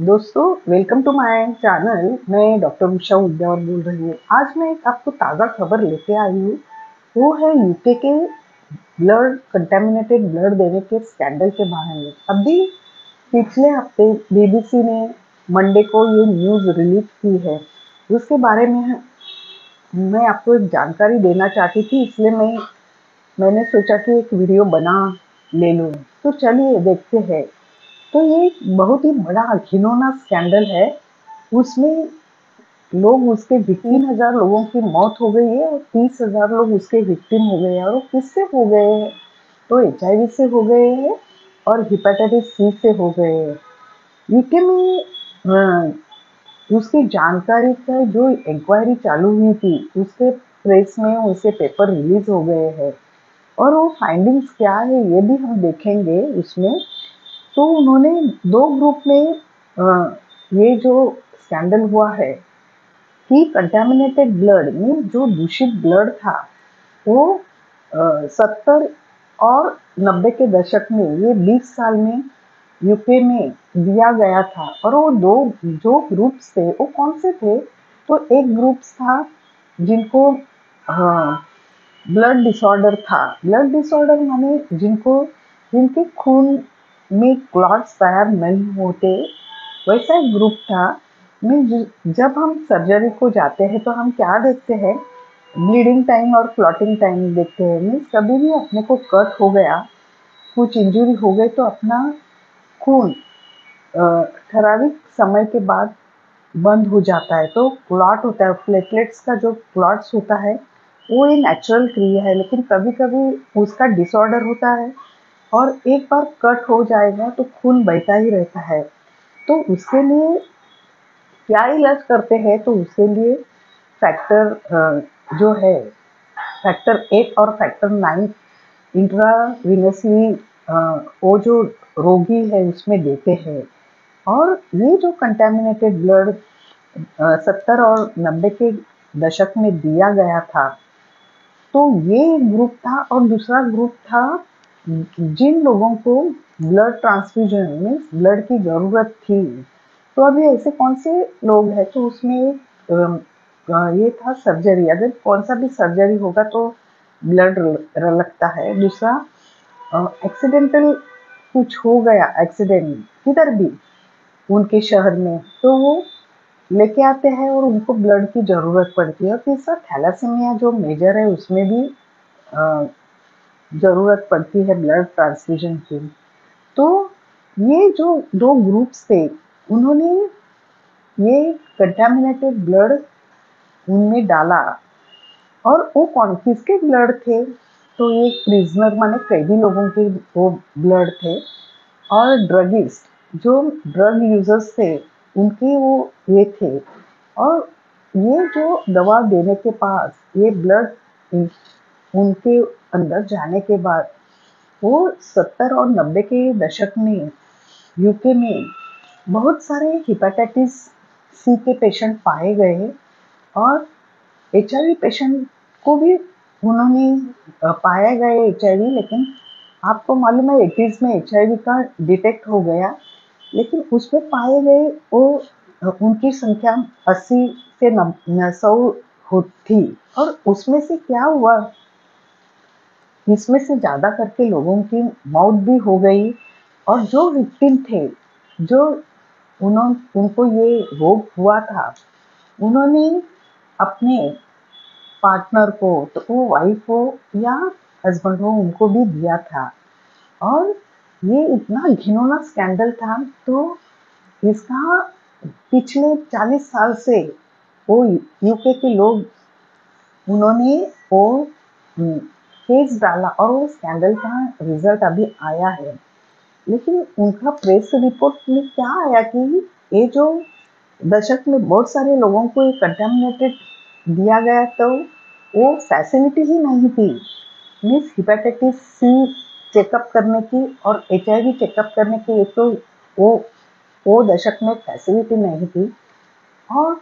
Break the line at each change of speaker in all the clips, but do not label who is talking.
दोस्तों welcome to my channel मैं doctor Usha Udyavar बोल रही हूँ। आज मैं एक आपको ताज़ा खबर लेके आई हूँ। वो है यूके के ब्लड कंटेमिनेटेड ब्लड देने के स्कैंडल के बारे में। अभी पिछले हफ़्ते बीबीसी ने मंडे को ये न्यूज़ रिलीज़ की है। उसके बारे में मैं आपको एक जानकारी देना चाहती थी, इसलिए मैं, मैंने सोचा कि एक वीडियो बना ले लूँ। तो चलिए देखते हैं। तो ये बहुत ही बड़ा घिनौना स्कैंडल है। उसमें लोग उसके तीन हज़ार लोगों की मौत हो गई है और तीस हज़ार लोग उसके विक्टिम हो गए हैं और किससे हो गए हैं? तो एच से हो गए हैं और हिपेटाइटिस सी से हो गए हैं। यूके में उसकी जानकारी का जो इंक्वायरी चालू हुई थी, उसके प्रेस में उसे पेपर रिलीज़ हो गए हैं। और वो फाइंडिंग्स क्या है ये भी हम देखेंगे उसमें। तो उन्होंने दो ग्रुप में आ, ये जो स्कैंडल हुआ है कि कंटेमिनेटेड ब्लड मीन जो दूषित ब्लड था वो सत्तर और नब्बे के दशक में ये बीस साल में यूके में दिया गया था। और वो दो जो ग्रुप्स थे वो कौन से थे? तो एक ग्रुप्स था जिनको ब्लड डिसऑर्डर था। ब्लड डिसऑर्डर माने जिनको जिनके खून में क्लॉट्स तैयार नहीं होते, वैसा एक ग्रुप था। में जब हम सर्जरी को जाते हैं तो हम क्या देखते हैं? ब्लीडिंग टाइम और क्लॉटिंग टाइम देखते हैं। मीन्स कभी भी अपने को कट हो गया, कुछ इंजरी हो गई तो अपना खून ठराविक समय के बाद बंद हो जाता है। तो क्लॉट होता है, प्लेटलेट्स का जो क्लॉट्स होता है, वो ये नेचुरल क्रिया है, लेकिन कभी कभी उसका डिसऑर्डर होता है। और एक बार कट हो जाएगा तो खून बहता ही रहता है। तो उसके लिए क्या इलाज करते हैं? तो उसके लिए फैक्टर जो है फैक्टर एट और फैक्टर नाइन इंट्राविनसली वो जो रोगी है उसमें देते हैं। और ये जो कंटेमिनेटेड ब्लड सत्तर और नब्बे के दशक में दिया गया था तो ये ग्रुप था और दूसरा ग्रुप था जिन लोगों को ब्लड ट्रांसफ्यूजन मीन्स ब्लड की ज़रूरत थी तो अभी ऐसे कौन से लोग हैं तो उसमें ये था सर्जरी अगर कौन सा भी सर्जरी होगा तो ब्लड लगता है। दूसरा एक्सीडेंटल कुछ हो गया एक्सीडेंट किधर भी, उनके शहर में तो वो लेके आते हैं और उनको ब्लड की ज़रूरत पड़ती है। और तीसरा थैलासीमिया जो मेजर है, उसमें भी ज़रूरत पड़ती है ब्लड ट्रांसफ्यूजन की। तो ये जो दो ग्रुप्स थे, उन्होंने ये कंटेमिनेटेड ब्लड उनमें डाला। और वो कौन किसके ब्लड थे? तो ये प्रिजनर माने कैदी लोगों के वो ब्लड थे। और ड्रगिस्ट जो ड्रग यूज़र्स थे, उनके वो ये थे। और ये जो दवा देने के पास, ये ब्लड उनके अंदर जाने के बाद, वो सत्तर और नब्बे के दशक में यूके में बहुत सारे हिपेटाइटिस सी के पेशेंट पाए गए और एचआईवी पेशेंट को भी उन्होंने पाया गया एच लेकिन आपको मालूम है एटीज़ में एचआईवी का डिटेक्ट हो गया, लेकिन उसमें पाए गए वो उनकी संख्या 80 से सौ थी। और उसमें से क्या हुआ? इसमें से ज़्यादा करके लोगों की मौत भी हो गई। और जो विक्टिम थे, जो उन्होंने उनको ये रोग हुआ था, उन्होंने अपने पार्टनर को तो वो वाइफ हो या हस्बैंड हो उनको भी दिया था। और ये इतना घिनौना स्कैंडल था तो इसका पिछले चालीस साल से वो यूके के लोग, उन्होंने वो केस डाला और वो स्कैंडल का रिज़ल्ट अभी आया है। लेकिन उनका प्रेस रिपोर्ट में क्या आया कि ये जो दशक में बहुत सारे लोगों को ये कंटेमिनेटेड दिया गया तो वो फैसिलिटी ही नहीं थी। मीन्स हिपेटाइटिस सी चेकअप करने की और एच चेकअप करने की एक तो वो वो दशक में फैसिलिटी नहीं थी। और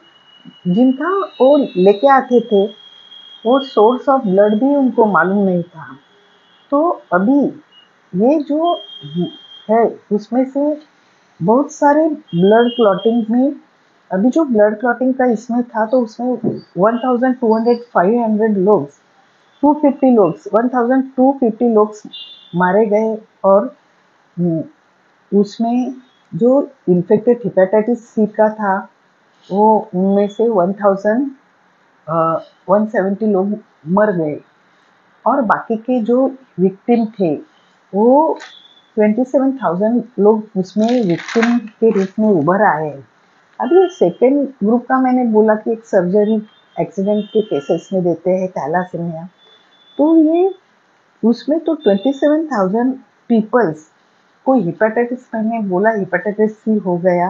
जिनका वो लेके आते थे वो सोर्स ऑफ़ ब्लड भी उनको मालूम नहीं था। तो अभी ये जो है उसमें से बहुत सारे ब्लड क्लॉटिंग में अभी जो ब्लड क्लॉटिंग का इसमें था तो उसमें 1200 500 लोग 250 लोग 1250 लोग मारे गए और हम्म, उसमें जो इन्फेक्टेड हिपेटाइटिस सी का था वो उनमें से 1000 वन सेवेंटी लोग मर गए। और बाकी के जो विक्टिम थे वो 27,000 लोग उसमें विक्टिम के रूप में उभर आए। अभी सेकेंड ग्रुप का मैंने बोला कि एक सर्जरी एक्सीडेंट के केसेस में देते हैं थैलासीमिया तो ये उसमें तो 27,000 पीपल्स को हिपेटाइटिस मैंने बोला हिपेटाइटिस सी हो गया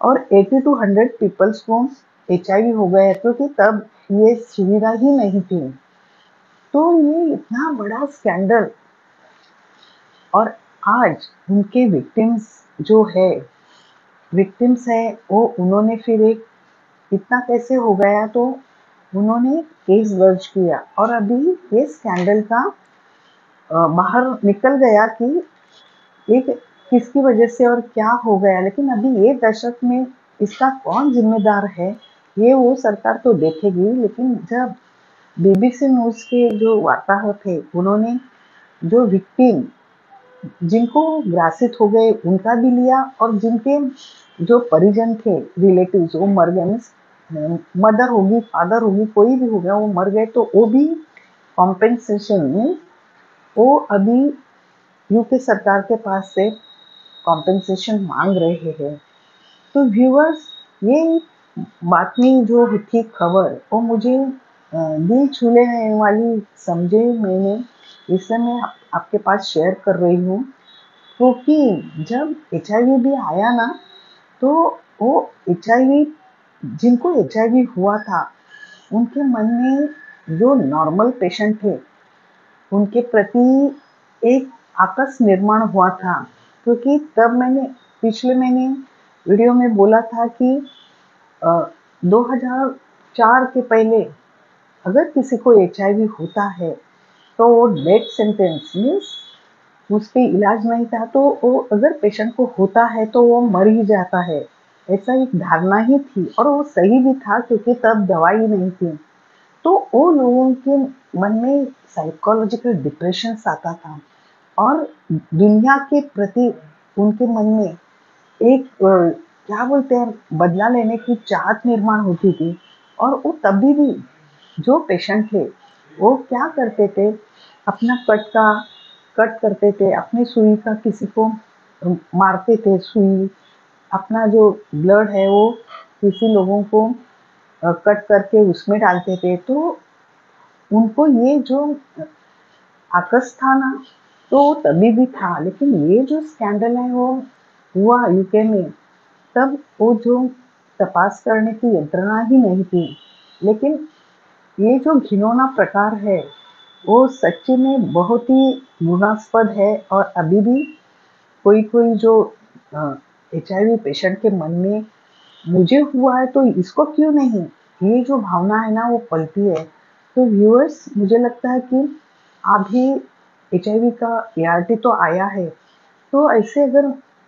और 80 टू 100 पीपल्स को एच हो गया क्योंकि तब ये सुविधा ही नहीं थी। तो ये इतना बड़ा स्कैंडल और आज उनके विक्टिम्स जो है विक्टिम्स है, वो उन्होंने फिर एक इतना कैसे हो गया तो उन्होंने केस दर्ज किया और अभी ये स्कैंडल का बाहर निकल गया कि एक किसकी वजह से और क्या हो गया। लेकिन अभी ये दशक में इसका कौन जिम्मेदार है? ये वो सरकार तो देखेगी, लेकिन जब बीबीसी न्यूज़ के जो वार्ताहर थे, उन्होंने जो विक्टिम जिनको ग्रासित हो गए, उनका भी लिया और जिनके जो परिजन थे रिलेटिव वो मर गए मदर होगी फादर होगी, कोई भी हो गया, वो मर गए तो वो भी कॉम्पेंसेशन में, वो अभी यूके सरकार के पास से कॉम्पेंसेशन मांग रहे हैं। तो व्यूअर्स ये बातमी जो थी खबर, वो मुझे दिल छूने वाली समझे मैंने। इसे मैं आपके पास शेयर कर रही हूँ। क्योंकि जब एच भी आया ना तो वो एचआईवी जिनको एचआईवी हुआ था, उनके मन में जो नॉर्मल पेशेंट थे, उनके प्रति एक आकस निर्माण हुआ था। क्योंकि तब मैंने, पिछले महीने वीडियो में बोला था कि 2004 के पहले अगर किसी को एचआईवी होता है तो वो डेथ सेंटेंस मीन्स उस पर इलाज नहीं था तो वो अगर पेशेंट को होता है तो वो मर ही जाता है। ऐसा एक धारणा ही थी और वो सही भी था, क्योंकि तब दवाई नहीं थी। तो वो लोगों के मन में साइकोलॉजिकल डिप्रेशन आता था और दुनिया के प्रति उनके मन में एक क्या बोलते हैं, बदला लेने की चाहत निर्माण होती थी और वो तभी भी जो पेशेंट थे, वो क्या करते थे, अपना कट का, कट करते थे, अपनी सुई का किसी को मारते थे, सुई, अपना जो ब्लड है वो किसी लोगों को कट करके उसमें डालते थे तो उनको ये जो आकस था ना तो तभी भी था, लेकिन ये जो स्कैंडल है वो हुआ यूके में तब वो जो तपास करने की यंत्रणा ही नहीं थी, लेकिन ये जो घिनौना प्रकार है, वो सच्ची में बहुत ही गुणास्पद है और अभी भी कोई कोई जो एच आई पेशेंट के मन में मुझे हुआ है तो इसको क्यों नहीं? ये जो भावना है ना वो पलती है। तो व्यूअर्स मुझे लगता है कि अभी एच का एआरटी तो आया है। तो ऐसे अगर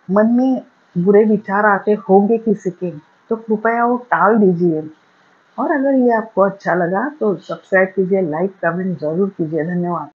मन में बुरे विचार आते होंगे किसी के तो कृपया वो टाल दीजिए। और अगर ये आपको अच्छा लगा तो सब्सक्राइब कीजिए लाइक कमेंट ज़रूर कीजिए। धन्यवाद।